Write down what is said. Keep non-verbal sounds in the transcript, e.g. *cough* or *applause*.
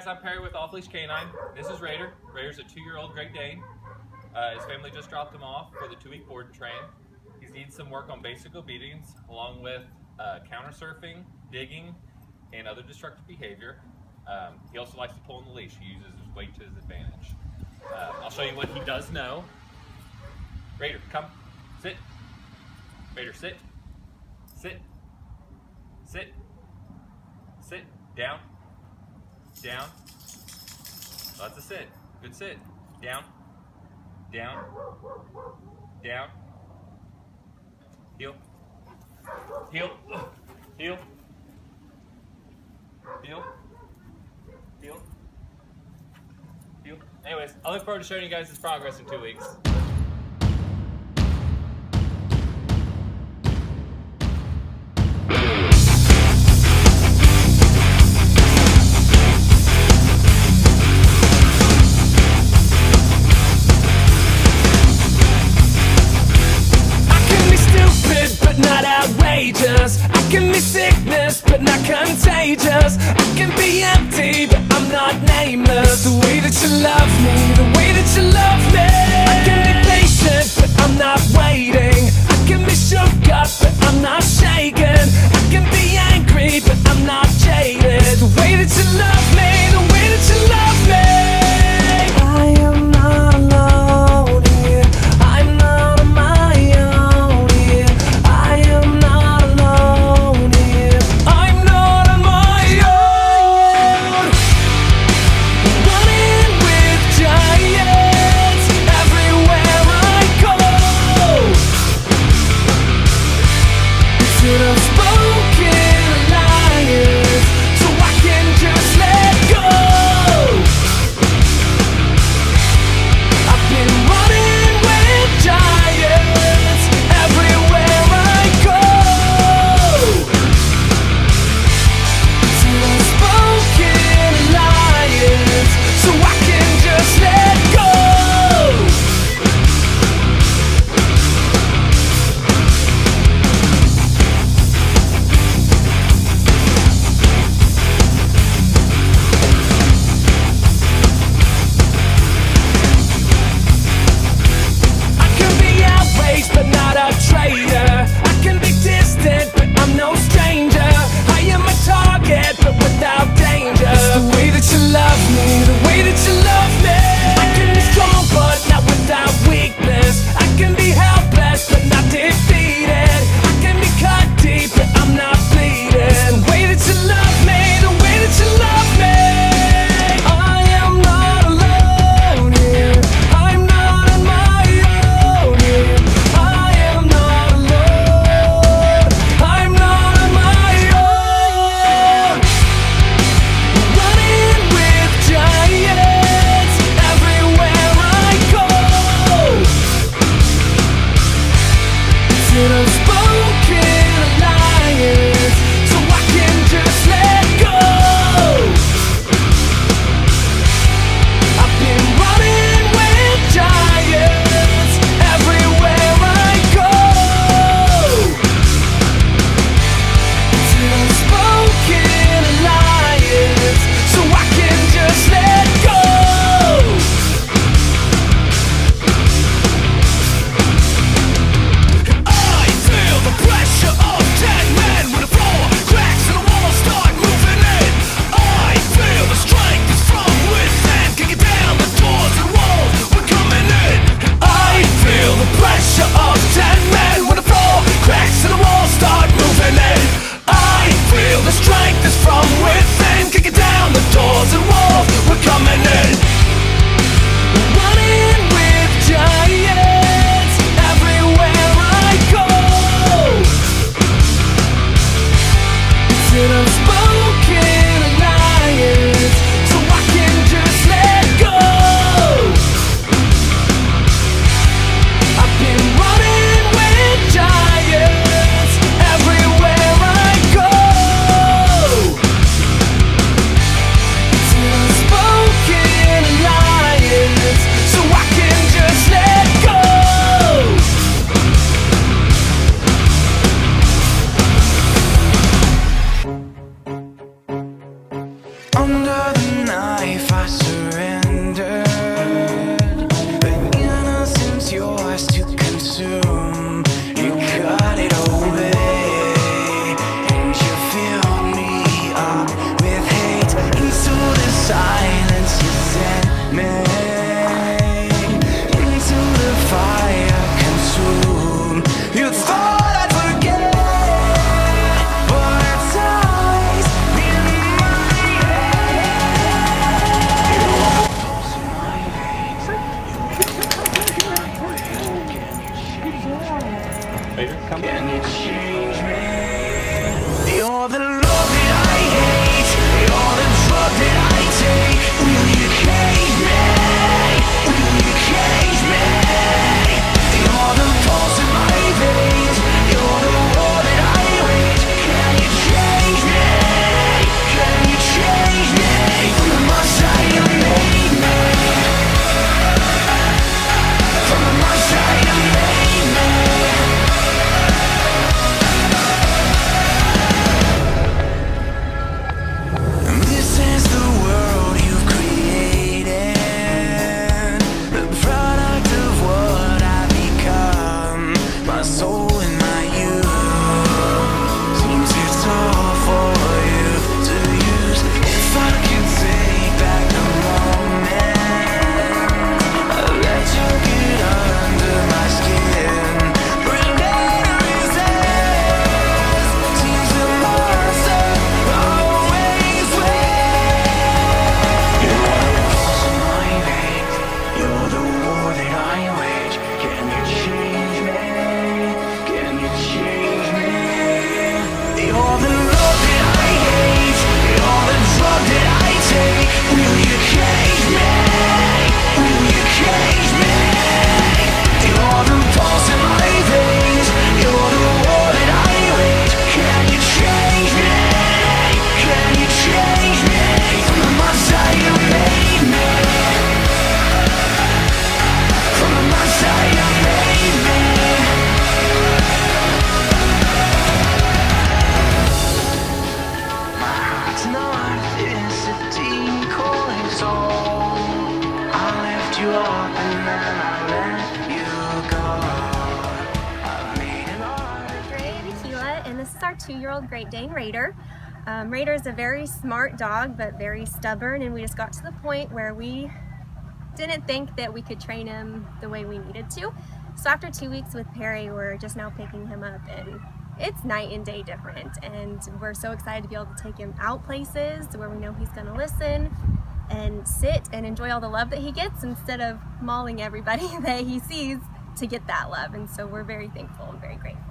guys, I'm Perry with Off Leash Canine. This is Raider. Raider's a two-year-old Great Dane. Uh, his family just dropped him off for the two-week board and train. He needs some work on basic obedience, along with uh, counter surfing, digging, and other destructive behavior. Um, he also likes to pull on the leash. He uses his weight to his advantage. Uh, I'll show you what he does know. Raider, come, sit. Raider, sit, sit, sit, sit, down, down. That's a sit. Good sit. Down, down, down. Heel, heel, heel, heel, heel, heel. Anyways, I look forward to showing you guys his progress in two weeks. I can be sickness, but not contagious. I can be empty, but I'm not nameless. The way that you love me, the way that you love me. I can be patient, but I'm not waiting. I can be shook up, but I'm not shaken. little this is our two-year-old Great Dane Raider. Um, Raider is a very smart dog, but very stubborn, and we just got to the point where we didn't think that we could train him the way we needed to. So after two weeks with Perry, we're just now picking him up, and it's night and day different. And we're so excited to be able to take him out places where we know he's going to listen and sit and enjoy all the love that he gets instead of mauling everybody *laughs* that he sees to get that love. And so we're very thankful and very grateful.